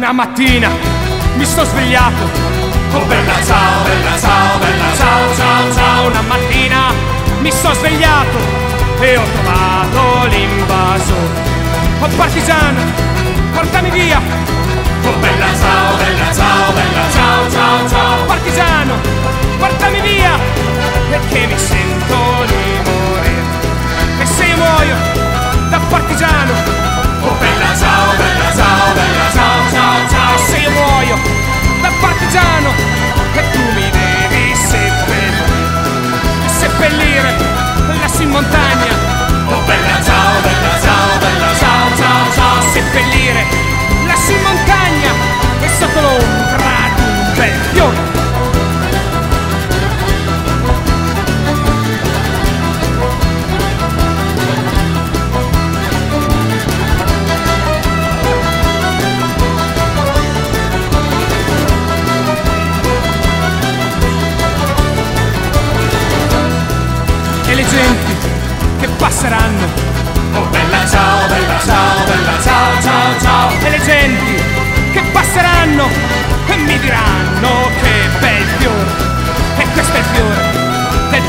Una mattina mi sto svegliato. Oh bella ciao, bella ciao, bella ciao, ciao, ciao. Una mattina mi sto svegliato e ho trovato l'invasore. Oh partigiano, portami via. Oh bella ciao, bella ciao, bella ciao, ciao, ciao. Partigiano, portami via, perché mi sento di morire. E se io muoio da partigiano, fiore. e le genti che passeranno Oh bella ciao, bella ciao, bella ciao, ciao, ciao. e le genti che passeranno e mi diranno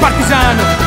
partigiano